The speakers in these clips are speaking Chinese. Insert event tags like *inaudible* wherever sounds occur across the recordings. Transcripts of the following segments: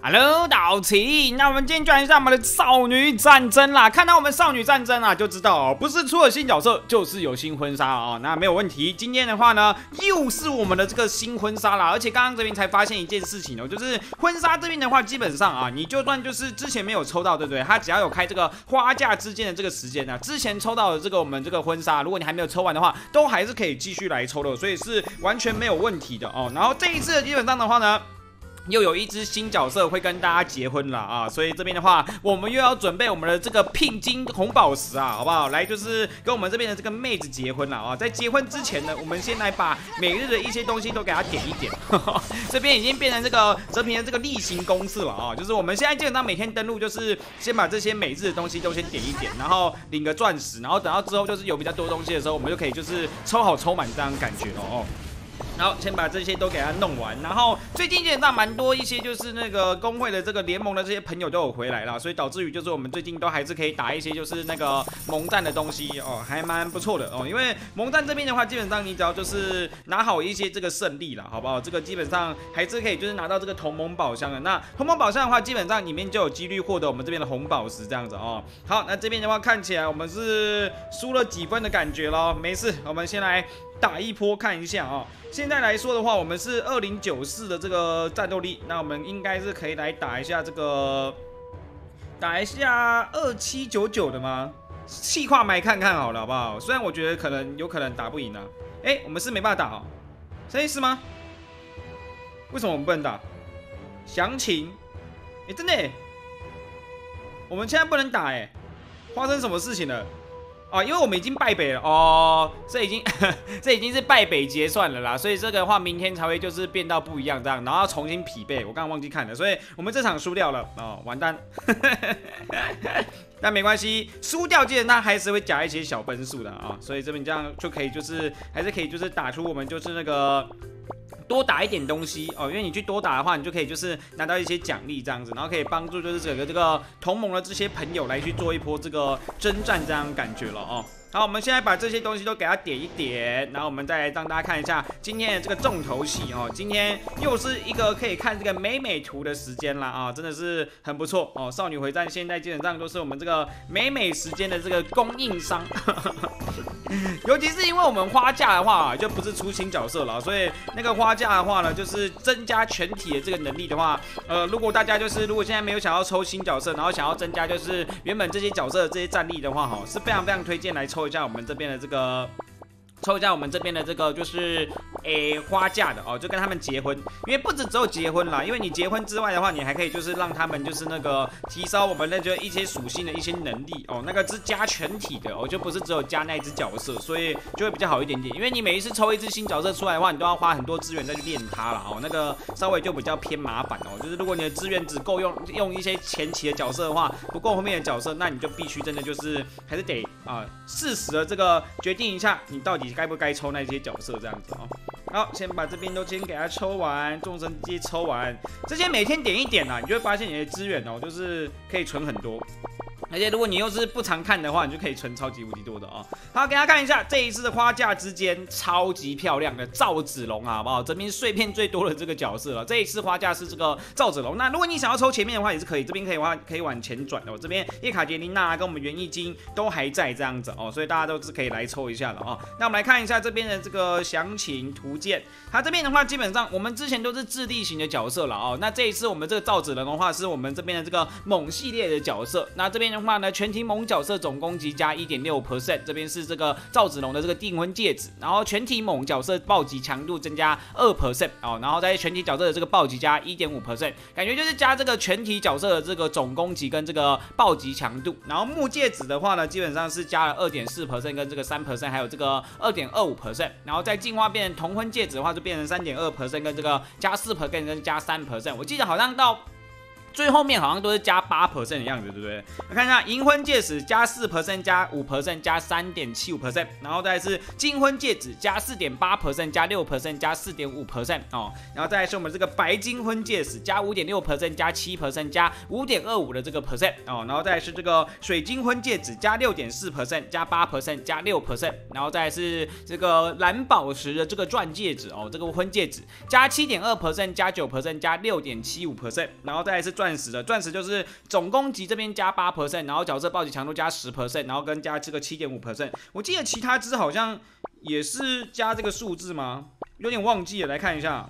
Hello，导齐，那我们今天转一下我们的少女战争啦。看到我们少女战争啊，就知道哦，不是出了新角色，就是有新婚纱哦。那没有问题。今天的话呢，又是我们的这个新婚纱啦。而且刚刚这边才发现一件事情哦，就是婚纱这边的话，基本上啊，你就算就是之前没有抽到，对不对？它只要有开这个花架之间的这个时间呢，之前抽到的这个我们这个婚纱，如果你还没有抽完的话，都还是可以继续来抽的，所以是完全没有问题的哦。然后这一次基本上的话呢。又有一只新角色会跟大家结婚了啊，所以这边的话，我们又要准备我们的这个聘金红宝石啊，好不好？来，就是跟我们这边的这个妹子结婚了啊。在结婚之前呢，我们先来把每日的一些东西都给她点一点。*laughs* 这边已经变成这个泽平的这个例行公事了啊，就是我们现在基本上每天登录，就是先把这些每日的东西都先点一点，然后领个钻石，然后等到之后就是有比较多东西的时候，我们就可以就是抽好抽满这样感觉了哦。然后先把这些都给他弄完，然后最近基本上蛮多一些就是那个工会的这个联盟的这些朋友都有回来了，所以导致于就是我们最近都还是可以打一些就是那个盟战的东西哦，还蛮不错的哦。因为盟战这边的话，基本上你只要就是拿好一些这个胜利了，好不好？这个基本上还是可以就是拿到这个同盟宝箱的。那同盟宝箱的话，基本上里面就有几率获得我们这边的红宝石这样子哦。好，那这边的话看起来我们是输了几分的感觉咯，没事，我们先来。打一波看一下啊！现在来说的话，我们是二零九四的这个战斗力，那我们应该是可以来打一下这个，打一下二七九九的吗？细化麦看看好了，好不好？虽然我觉得可能有可能打不赢啊。哎，我们是没办法打哦，这意思吗？为什么我们不能打？详情？哎，真的？我们现在不能打哎？发生什么事情了？哦，因为我们已经败北了哦，这已经 *laughs* 这已经是败北结算了啦，所以这个的话明天才会就是变到不一样这样，然后重新匹配。我刚刚忘记看了，所以我们这场输掉了哦，完蛋。*laughs* 但没关系，输掉记得那还是会加一些小分数的啊，所以这边这样就可以就是还是可以就是打出我们就是那个。多打一点东西哦，因为你去多打的话，你就可以就是拿到一些奖励这样子，然后可以帮助就是整个这个同盟的这些朋友来去做一波这个征战这样感觉了哦。好，我们现在把这些东西都给它点一点，然后我们再来让大家看一下今天的这个重头戏哦。今天又是一个可以看这个美美图的时间了啊，真的是很不错哦。少女回战现在基本上都是我们这个美美时间的这个供应商，尤其是因为我们花架的话就不是出新角色了，所以那个花架的话呢，就是增加全体的这个能力的话，呃，如果大家就是如果现在没有想要抽新角色，然后想要增加就是原本这些角色的这些战力的话，哈，是非常非常推荐来抽。抽一下我们这边的这个。抽一下我们这边的这个就是诶花嫁的哦，就跟他们结婚，因为不止只有结婚啦，因为你结婚之外的话，你还可以就是让他们就是那个提升我们那就一些属性的一些能力哦，那个是加全体的哦，就不是只有加那一只角色，所以就会比较好一点点。因为你每一次抽一只新角色出来的话，你都要花很多资源再去练它了哦，那个稍微就比较偏麻烦哦。就是如果你的资源只够用用一些前期的角色的话，不够后面的角色，那你就必须真的就是还是得啊适时的这个决定一下你到底。该不该抽那些角色这样子哦？好，先把这边都先给它抽完，众生机抽完，这些每天点一点啊，你就会发现你的资源哦，就是可以存很多。而且如果你又是不常看的话，你就可以存超级无敌多的哦。好，给大家看一下这一次的花架之间超级漂亮的赵子龙啊，好不好？这边碎片最多的这个角色了。这一次花架是这个赵子龙。那如果你想要抽前面的话也是可以，这边可以话可以往前转的。我这边叶卡捷琳娜跟我们园艺金都还在这样子哦，所以大家都是可以来抽一下的哦。那我们来看一下这边的这个详情图鉴。它这边的话基本上我们之前都是质地型的角色了哦。那这一次我们这个赵子龙的话是我们这边的这个猛系列的角色。那这边。的话呢，全体猛角色总攻击加一点六 percent，这边是这个赵子龙的这个订婚戒指，然后全体猛角色暴击强度增加二 percent 哦，然后在全体角色的这个暴击加一点五 percent，感觉就是加这个全体角色的这个总攻击跟这个暴击强度，然后木戒指的话呢，基本上是加了二点四 percent 跟这个三 percent，还有这个二点二五 percent，然后再进化变成同婚戒指的话，就变成三点二 percent 跟这个加四 percent 跟加三 percent，我记得好像到。最后面好像都是加八 percent 的样子，对不对？来看一下银婚戒指加四 percent 加五 percent 加三点七五 percent，然后再是金婚戒指加四点八 percent 加六 percent 加四点五 percent 哦，然后再是我们这个白金婚戒指加五点六 percent 加七 percent 加五点二五的这个 percent 哦，然后再是这个水晶婚戒指加六点四 percent 加八 percent 加六 percent，然后再是这个蓝宝石的这个钻戒指哦，这个婚戒指加七点二 percent 加九 percent 加六点七五 percent，然后再是钻钻石的钻石就是总攻击这边加八 percent，然后角色暴击强度加十 percent，然后跟加这个七点五 percent，我记得其他只好像也是加这个数字吗？有点忘记了，来看一下。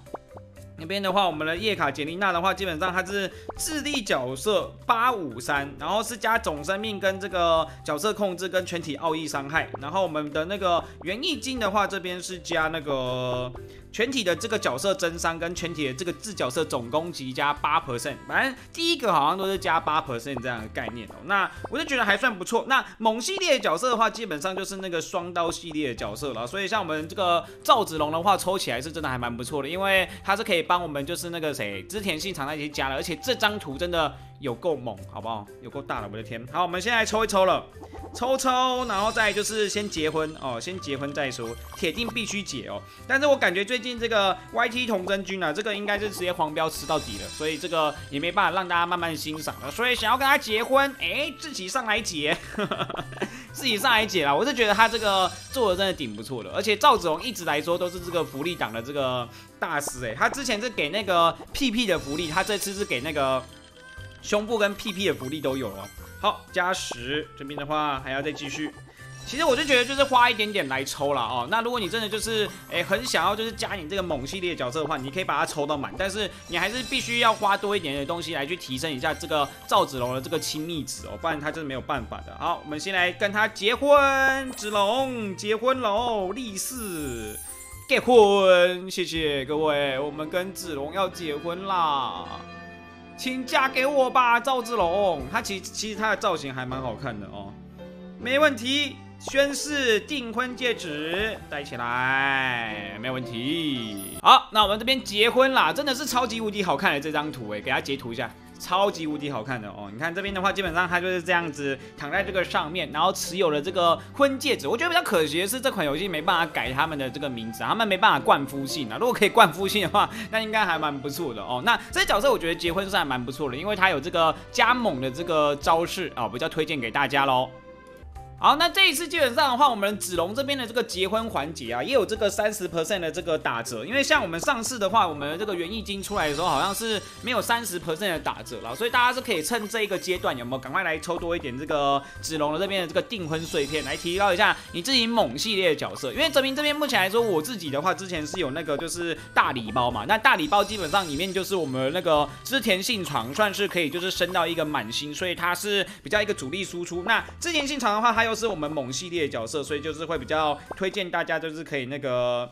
那边的话，我们的叶卡捷琳娜的话，基本上它是智力角色八五三，然后是加总生命跟这个角色控制跟全体奥义伤害，然后我们的那个园艺金的话，这边是加那个。全体的这个角色增伤跟全体的这个自角色总攻击加八 percent，反正第一个好像都是加八 percent 这样的概念哦。那我就觉得还算不错。那猛系列角色的话，基本上就是那个双刀系列的角色了。所以像我们这个赵子龙的话，抽起来是真的还蛮不错的，因为它是可以帮我们就是那个谁织田信长那些加了，而且这张图真的。有够猛，好不好？有够大了，我的天！好，我们现在抽一抽了，抽抽，然后再就是先结婚哦，先结婚再说，铁定必须结哦。但是我感觉最近这个 YT 童真君啊，这个应该是直接黄标吃到底了，所以这个也没办法让大家慢慢欣赏了。所以想要跟他结婚，哎，自己上来结，自己上来解啦。我是觉得他这个做的真的挺不错的，而且赵子龙一直来说都是这个福利党的这个大师哎，他之前是给那个屁屁的福利，他这次是给那个。胸部跟屁屁的福利都有了，好加十，这边的话还要再继续。其实我就觉得就是花一点点来抽了哦。那如果你真的就是诶很想要就是加你这个猛系列角色的话，你可以把它抽到满，但是你还是必须要花多一点的东西来去提升一下这个赵子龙的这个亲密值哦，不然他真的没有办法的。好，我们先来跟他结婚，子龙结婚喽，立誓结婚，谢谢各位，我们跟子龙要结婚啦。请嫁给我吧，赵子龙。他其其实他的造型还蛮好看的哦，没问题。宣誓订婚戒指戴起来，没有问题。好，那我们这边结婚啦，真的是超级无敌好看的这张图哎，给他截图一下。超级无敌好看的哦！你看这边的话，基本上它就是这样子躺在这个上面，然后持有了这个婚戒指。我觉得比较可惜的是，这款游戏没办法改他们的这个名字，他们没办法冠夫姓啊。如果可以冠夫姓的话，那应该还蛮不错的哦。那这些角色我觉得结婚是还蛮不错的，因为它有这个加猛的这个招式啊，比较推荐给大家喽。好，那这一次基本上的话，我们子龙这边的这个结婚环节啊，也有这个三十 percent 的这个打折。因为像我们上次的话，我们这个园艺金出来的时候，好像是没有三十 percent 的打折了，所以大家是可以趁这一个阶段，有没有赶快来抽多一点这个子龙的这边的这个订婚碎片，来提高一下你自己猛系列的角色。因为泽明这边目前来说，我自己的话之前是有那个就是大礼包嘛，那大礼包基本上里面就是我们那个织田信长，算是可以就是升到一个满星，所以它是比较一个主力输出。那织田信长的话，它又是我们猛系列角色，所以就是会比较推荐大家，就是可以那个。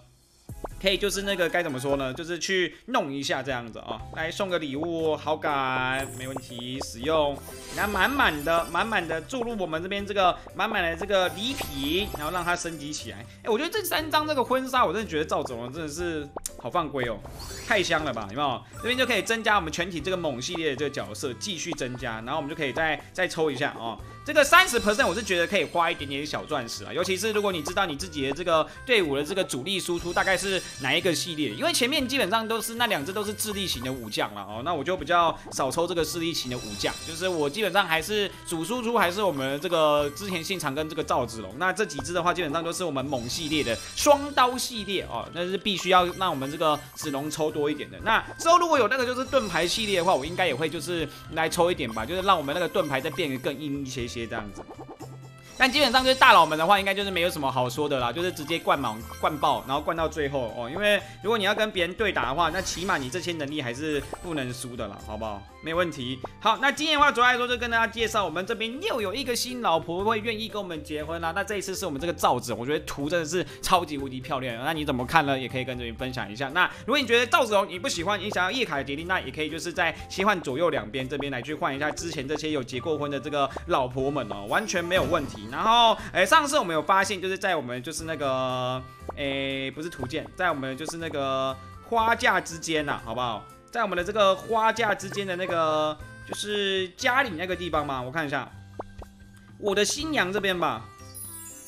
可以就是那个该怎么说呢？就是去弄一下这样子啊，来送个礼物，好感没问题，使用，然后满满的满满的注入我们这边这个满满的这个礼品，然后让它升级起来。哎，我觉得这三张这个婚纱，我真的觉得赵总真的是好犯规哦，太香了吧？有没有？这边就可以增加我们全体这个猛系列的这个角色，继续增加，然后我们就可以再再抽一下哦。这个三十 percent 我是觉得可以花一点点小钻石啊，尤其是如果你知道你自己的这个队伍的这个主力输出大概是哪一个系列，因为前面基本上都是那两只都是智力型的武将了哦，那我就比较少抽这个智力型的武将，就是我基本上还是主输出还是我们这个织田信长跟这个赵子龙，那这几只的话基本上都是我们猛系列的双刀系列哦，那是必须要让我们这个子龙抽多一点的。那之后如果有那个就是盾牌系列的话，我应该也会就是来抽一点吧，就是让我们那个盾牌再变得更硬一些些。这样子。但基本上就是大佬们的话，应该就是没有什么好说的啦，就是直接灌满灌爆，然后灌到最后哦。因为如果你要跟别人对打的话，那起码你这些能力还是不能输的啦，好不好？没问题。好，那今天的话主要来说就跟大家介绍，我们这边又有一个新老婆会愿意跟我们结婚啦。那这一次是我们这个赵子，我觉得图真的是超级无敌漂亮。那你怎么看呢？也可以跟这边分享一下。那如果你觉得赵子龙你不喜欢，你想要叶凯蝶丽，那也可以就是在切换左右两边这边来去换一下之前这些有结过婚的这个老婆们哦，完全没有问题。然后，哎，上次我们有发现，就是在我们就是那个，哎，不是图鉴，在我们就是那个花架之间呐，好不好？在我们的这个花架之间的那个就是家里那个地方嘛？我看一下，我的新娘这边吧。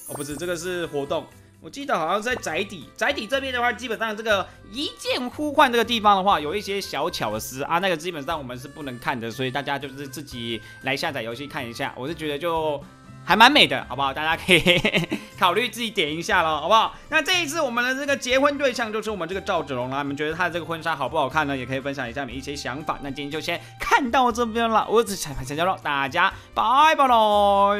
哦，不是，这个是活动。我记得好像在宅邸，宅邸这边的话，基本上这个一键呼唤这个地方的话，有一些小巧思啊，那个基本上我们是不能看的，所以大家就是自己来下载游戏看一下。我是觉得就还蛮美的，好不好？大家可以 *laughs* 考虑自己点一下咯，好不好？那这一次我们的这个结婚对象就是我们这个赵子龙啦，你们觉得他的这个婚纱好不好看呢？也可以分享一下你们一些想法。那今天就先看到这边了，我是彩排陈家龙，大家拜拜喽。